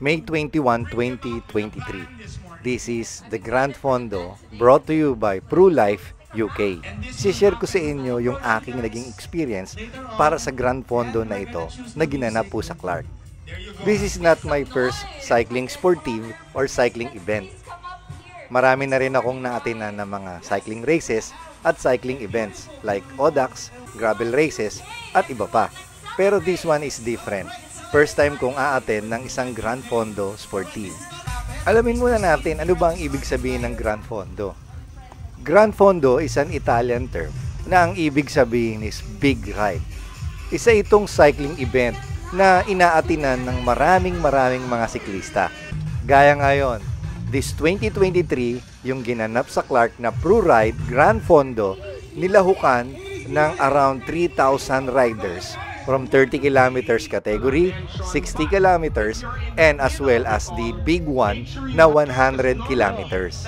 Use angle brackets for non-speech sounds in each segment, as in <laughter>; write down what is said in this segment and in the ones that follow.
May 21, 2023. This is the Grand Fondo brought to you by PruLife UK. Si-share ko sa inyo yung aking naging experience para sa Grand Fondo na ito na ginanap po sa Clark. This is not my first cycling sportive or cycling event. Marami na rin akong naatinan ng mga cycling races at cycling events like ODAX, gravel races at iba pa. Pero this one is different First time kong aaten ng isang Grand Fondo Sportive. Alamin muna natin ano ba ang ibig sabihin ng Grand Fondo. Grand Fondo is an Italian term na ang ibig sabihin is big ride. Isa itong cycling event na inaatinan ng maraming maraming mga siklista. Gaya ngayon, this 2023, yung ginanap sa Clark na Pro Ride Grand Fondo, nilahukan ng around 3,000 riders from 30 kilometers category, 60 kilometers, and as well as the big one na 100 kilometers.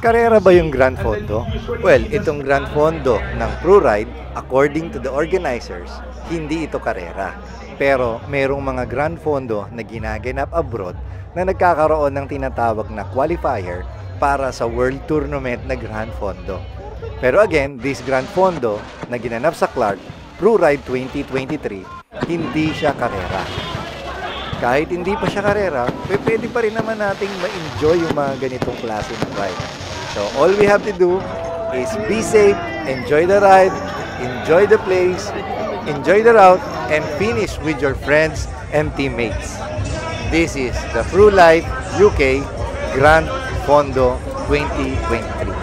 Karera ba yung Grand Fondo? Well, itong Grand Fondo ng ProRide, according to the organizers, hindi ito karera. Pero merong mga Grand Fondo na ginaganap abroad na nagkakaroon ng tinatawag na qualifier para sa World Tournament na Grand Fondo. Pero again, this Grand Fondo na ginanap sa Clark True Ride 2023, hindi siya karera. Kahit hindi pa siya karera, pwede pa rin naman nating ma-enjoy yung mga ganitong klase ng ride. So, all we have to do is be safe, enjoy the ride, enjoy the place, enjoy the route, and finish with your friends and teammates. This is the True Life UK Grand Fondo 2023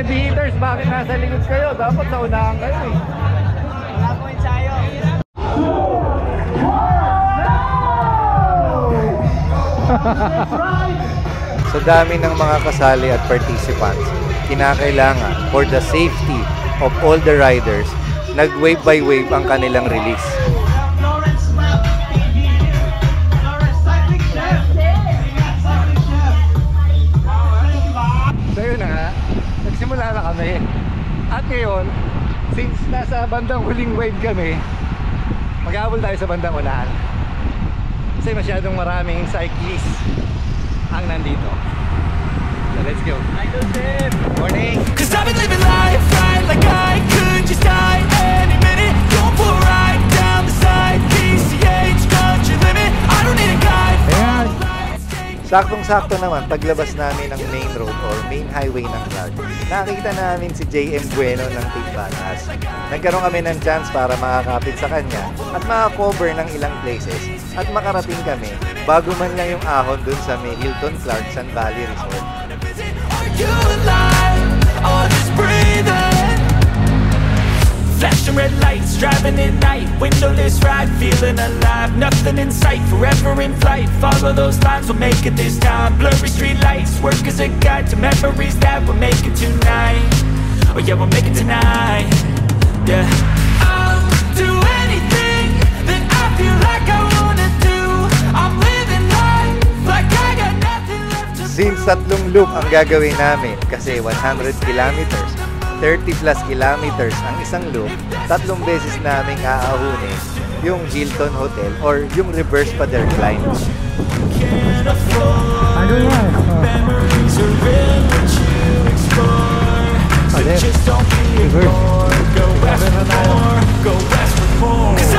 heavy hitters, bakit nasa likod kayo? Dapat sa unahan kayo eh. Wala po ensayo. Sa dami ng mga kasali at participants, kinakailangan for the safety of all the riders, nag-wave by wave ang kanilang release. Kami. At ngayon since nasa bandang huling wave kami mag-aabol tayo sa bandang unahan. Kasi masyadong maraming cyclists ang nandito. So let's go. Morning. Cause I've been living life right like I could just die any minute. For a ride down the side. PCH country limit. I don't need a guide Saktong-sakto naman, paglabas namin ng main road or main highway ng Clark, nakita namin si JM Bueno ng Team Banas. Nagkaroon kami ng chance para makakapit sa kanya at makakover ng ilang places at makarating kami bago man lang yung ahon dun sa may Hilton Clark Sun Valley Resort. Flashing red lights, driving at night Windowless ride, feeling alive Nothing in sight, forever in flight. Follow those lines, we'll make it this time. Blurry street lights, work as a guide To memories that we'll make it tonight. Oh yeah, we'll make it tonight. Yeah. I'll do anything that I feel like I wanna do. I'm living life like I got nothing left to Since tatlong loop ang gagawin namin Kasi 100 kilometers 30 plus kilometers ang isang loop, tatlong beses namin aahunin yung Hilton Hotel or yung reverse pader climb. Ano yan? Oh. Reverse. Go west for more. Go west for more.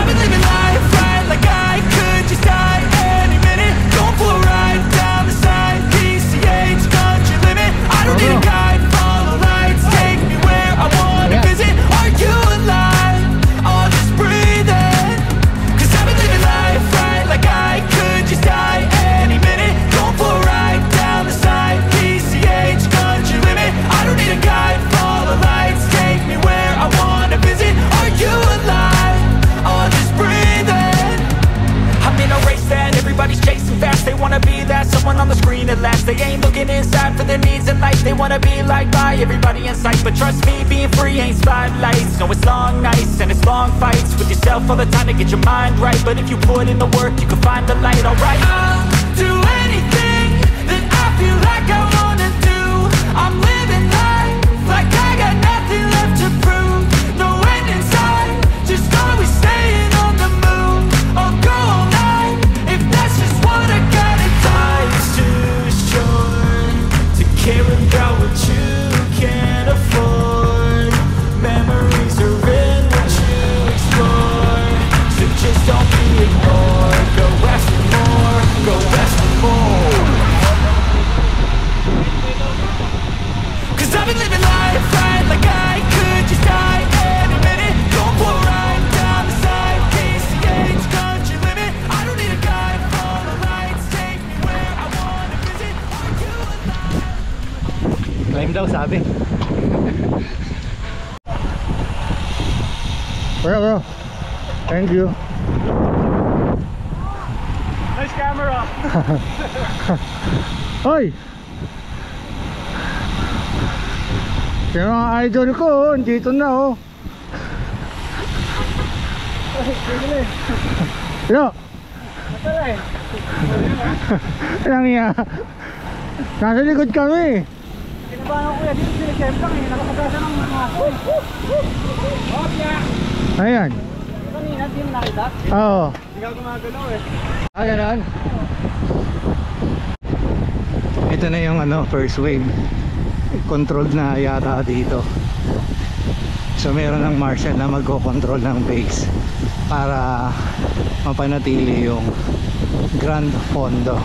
All the time to get your mind right. But if you put in the work, you can find the light, alright. I'll do anything that I feel like I wanna do. I'm living Bro, bro. Thank you. Nice camera. <laughs> Hoy! Yung mga idol ko, oh, dito na oh. <laughs> Yo! Matala eh. <laughs> Ilang iya. Nasa likod kami. Kinabahan ko kuya dito sinikem lang eh. Nakapagasa ng mga ako eh. Oh, kaya. Ayan. Kanina, di mo nakita? Oo. Hindi ka gumagalaw eh. Ah, ganun. Ito na yung ano, first wave. Controlled na yata dito. So meron ng marshal na magko-control ng base para mapanatili yung Grand Fondo.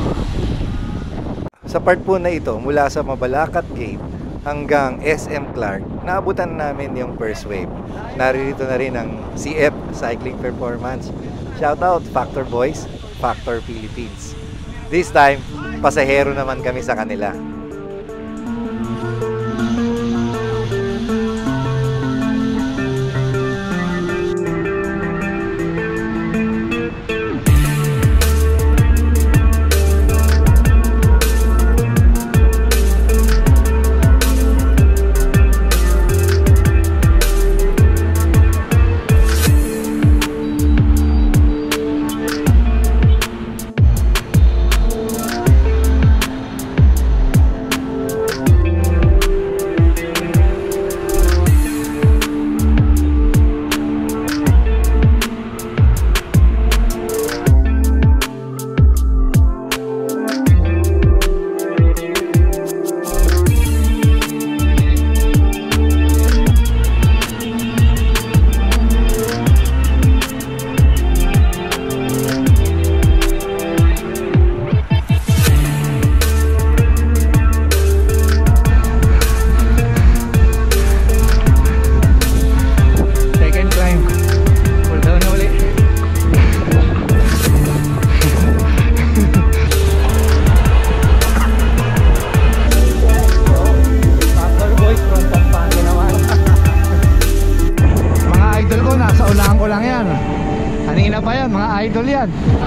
Sa part po na ito, mula sa Mabalacat Gate hanggang SM Clark, naabutan namin yung first wave. Naririto na rin ang CF Cycling Performance. Shoutout Factor Boys, Factor Philippines. This time, pasahero naman kami sa kanila. Yan.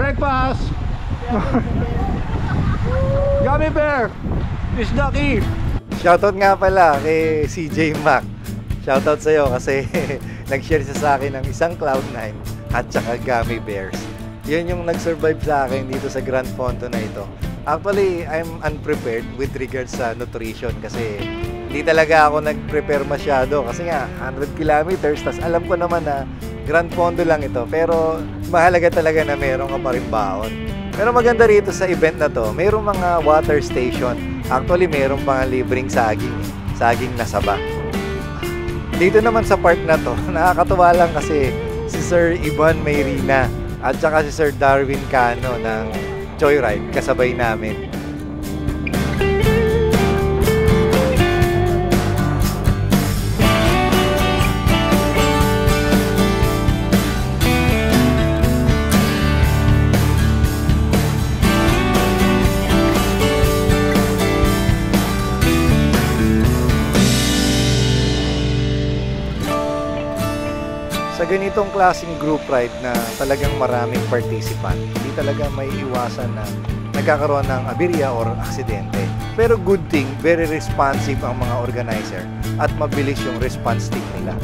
Breakfast! <laughs> Gummy bear! Fish ducky! Shoutout nga pala kay CJ Mac. Shoutout sa'yo kasi <laughs> nag-share siya sa akin ng isang Cloud9 at saka Gummy Bears. Yun yung nag-survive sa akin dito sa Grand Fondo na ito. Actually, I'm unprepared with regards sa nutrition kasi hindi talaga ako nag-prepare masyado kasi nga 100 kilometers tas alam ko naman na Grand Fondo lang ito pero mahalaga talaga na meron ka pa rin baon. Pero maganda rito sa event na to, mayroong mga water station. Actually, mayroong pang libreng saging. Saging na saba. Dito naman sa part na to, <laughs> nakakatuwa lang kasi si Sir Ivan Mayrina at saka si Sir Darwin Cano ng Joyride kasabay namin. Ganitong klaseng group ride na talagang maraming participant, hindi talaga may iwasan na nagkakaroon ng aberya or aksidente. Pero good thing, very responsive ang mga organizer at mabilis yung response team nila.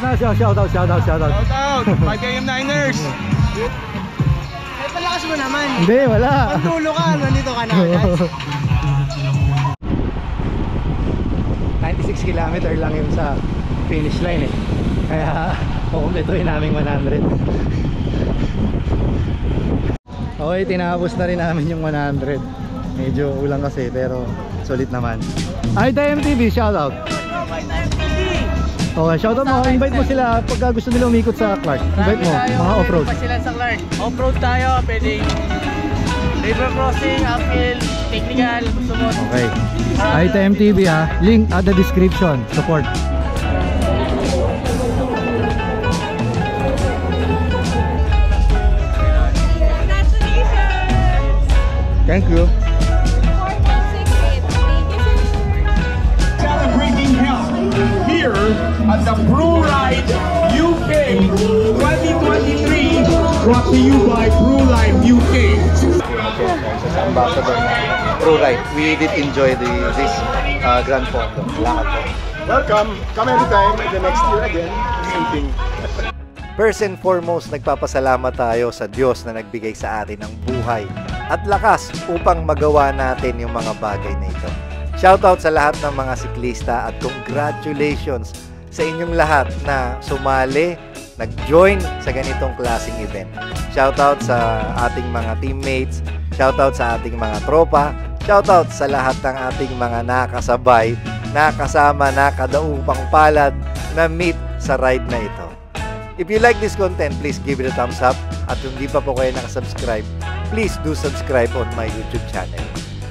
Shout shout out, shout out, shout out. Shout out! 5am <laughs> Niners! Eh, palakas mo naman. Hindi, wala. Tulo ka, nandito ka na <laughs> agad. 96 kilometer lang yun sa finish line eh. Kaya kukumpletuhin namin 100. Okay, tinapos na rin namin yung 100. Medyo ulang kasi pero sulit naman. Ay, MTV, shout out. Okay, shout out mo. Invite mo sila pagka gusto nila umikot sa Clark. Invite mo, mga off-road. Pa sila sa Clark. Off-road tayo, pwedeng river crossing, uphill, technical, gusto mo. Okay. Ay, MTV ha. Link at the description. Support. Thank you. Brought to you by Brew Life UK. sa ambassador ng Pro Ride. We did enjoy the, this uh, Grand Fondo. Salamat po. Welcome. Come anytime. The next year again. Same thing. First and foremost, nagpapasalamat tayo sa Diyos na nagbigay sa atin ng buhay at lakas upang magawa natin yung mga bagay na ito. Shoutout sa lahat ng mga siklista at congratulations sa inyong lahat na sumali, nag-join sa ganitong klaseng event. Shoutout sa ating mga teammates, shoutout sa ating mga tropa, shoutout sa lahat ng ating mga nakasabay, nakasama, nakadaupang palad na meet sa ride na ito. If you like this content, please give it a thumbs up. At kung di pa po kayo nakasubscribe, please do subscribe on my YouTube channel.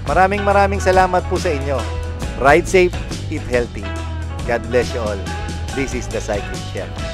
Maraming maraming salamat po sa inyo. Ride safe, eat healthy. God bless you all. This is the Cycling Chef.